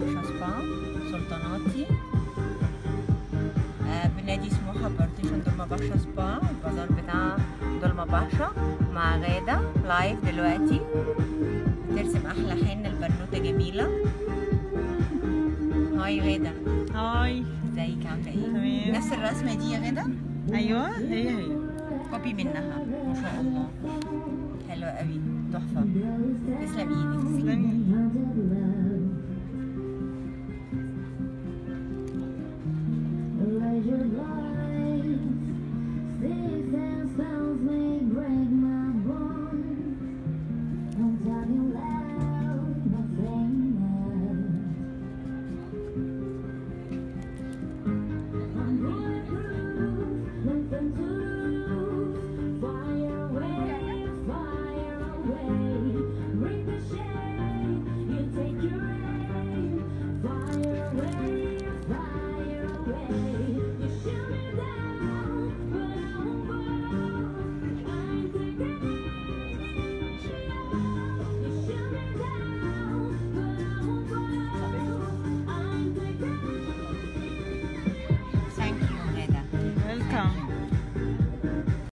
بحر سبا سلطاناتي بنادي اسمه partition دولما بحشة سبا البازار بتاع دولما بحشة مع غادة live دلوقتي بترسم أحلى حنة البنوتة جميلة هاي غادة هاي ازيك عاملة إيه؟ تمام نفس الرسمة دي يا غادة؟ أيوه هي هي copy منها ما شاء الله حلوة قوي تحفة تسلم إيدك تسلمي